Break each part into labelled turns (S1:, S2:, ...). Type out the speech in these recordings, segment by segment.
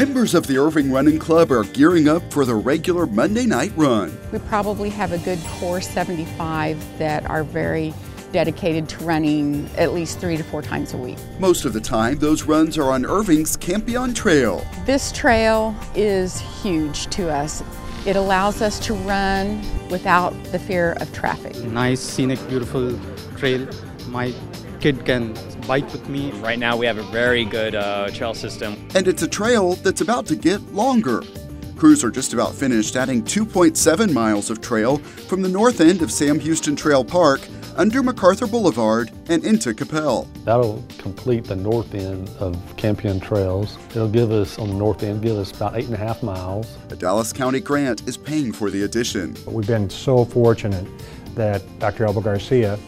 S1: Members of the Irving Running Club are gearing up for their regular Monday night run.
S2: We probably have a good core 75 that are very dedicated to running at least three to four times a week.
S1: Most of the time, those runs are on Irving's Campion Trail.
S2: This trail is huge to us. It allows us to run without the fear of traffic.
S3: Nice, scenic, beautiful trail. My kid can bike with me.
S4: Right now, we have a very good uh, trail system.
S1: And it's a trail that's about to get longer. Crews are just about finished adding 2.7 miles of trail from the north end of Sam Houston Trail Park under MacArthur Boulevard and into Coppell.
S5: That'll complete the north end of Campion Trails. It'll give us, on the north end, give us about eight and a half miles.
S1: A Dallas County grant is paying for the addition.
S6: We've been so fortunate that Dr. Elba Garcia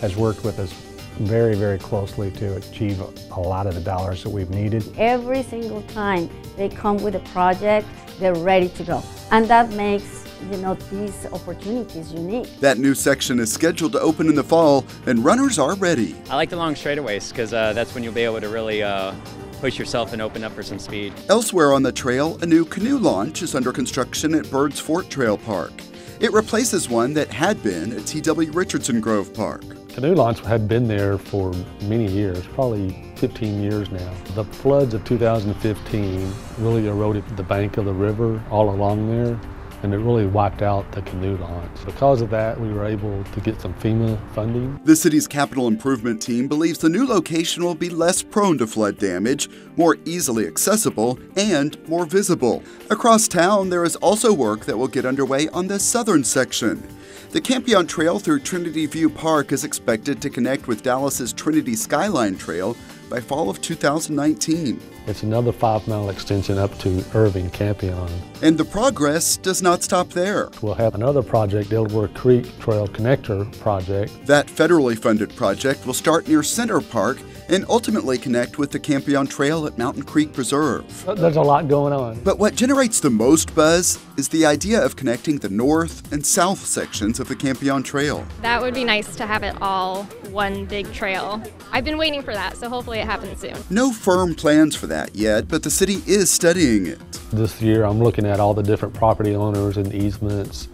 S6: has worked with us very, very closely to achieve a lot of the dollars that we've needed.
S7: Every single time they come with a project, they're ready to go. And that makes you know, these opportunities unique.
S1: That new section is scheduled to open in the fall, and runners are ready.
S4: I like the long straightaways because uh, that's when you'll be able to really uh, push yourself and open up for some speed.
S1: Elsewhere on the trail, a new canoe launch is under construction at Birds Fort Trail Park. It replaces one that had been at T.W. Richardson Grove Park.
S5: Canoe launch had been there for many years, probably 15 years now. The floods of 2015 really eroded the bank of the river all along there and it really wiped out the canoe launch. Because of that, we were able to get some FEMA funding.
S1: The city's capital improvement team believes the new location will be less prone to flood damage, more easily accessible, and more visible. Across town, there is also work that will get underway on the southern section. The Campion Trail through Trinity View Park is expected to connect with Dallas's Trinity Skyline Trail by fall of 2019.
S5: It's another five mile extension up to Irving Campion.
S1: And the progress does not stop there.
S5: We'll have another project, Delaware Creek Trail Connector project.
S1: That federally funded project will start near Center Park and ultimately connect with the Campion Trail at Mountain Creek Preserve.
S5: There's a lot going on.
S1: But what generates the most buzz is the idea of connecting the north and south sections of the Campion Trail.
S8: That would be nice to have it all one big trail. I've been waiting for that, so hopefully it happens soon.
S1: No firm plans for that yet, but the city is studying it.
S5: This year I'm looking at all the different property owners and easements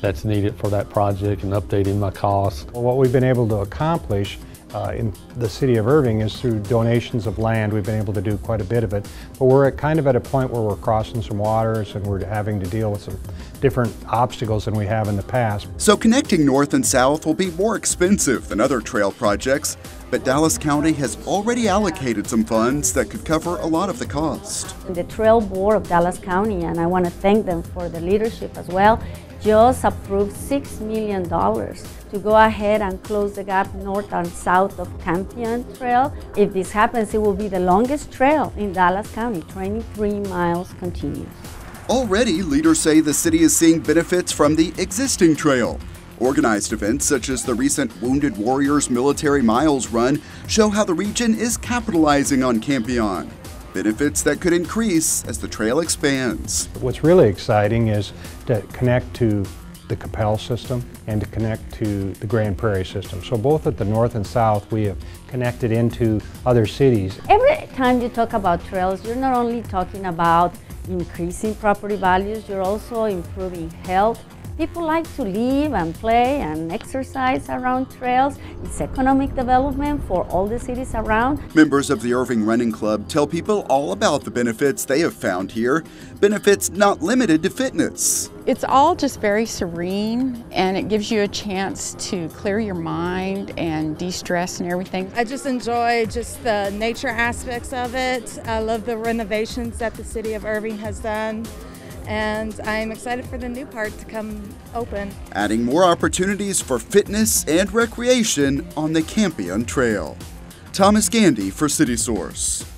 S5: that's needed for that project and updating my costs.
S6: What we've been able to accomplish uh, in the city of Irving is through donations of land. We've been able to do quite a bit of it, but we're at kind of at a point where we're crossing some waters and we're having to deal with some different obstacles than we have in the past.
S1: So connecting north and south will be more expensive than other trail projects, but Dallas County has already allocated some funds that could cover a lot of the cost.
S7: The Trail Board of Dallas County, and I want to thank them for the leadership as well, just approved $6 million to go ahead and close the gap north and south of Campion Trail. If this happens, it will be the longest trail in Dallas County, 23 miles continuous.
S1: Already, leaders say the city is seeing benefits from the existing trail. Organized events such as the recent Wounded Warriors Military Miles Run show how the region is capitalizing on Campion benefits that could increase as the trail expands.
S6: What's really exciting is to connect to the Coppell system and to connect to the Grand Prairie system. So both at the north and south we have connected into other cities.
S7: Every time you talk about trails, you're not only talking about increasing property values, you're also improving health, People like to live and play and exercise around trails. It's economic development for all the cities around.
S1: Members of the Irving Running Club tell people all about the benefits they have found here, benefits not limited to fitness.
S2: It's all just very serene and it gives you a chance to clear your mind and de-stress and everything.
S9: I just enjoy just the nature aspects of it. I love the renovations that the city of Irving has done and I'm excited for the new part to come open.
S1: Adding more opportunities for fitness and recreation on the Campion Trail. Thomas Gandy for City Source.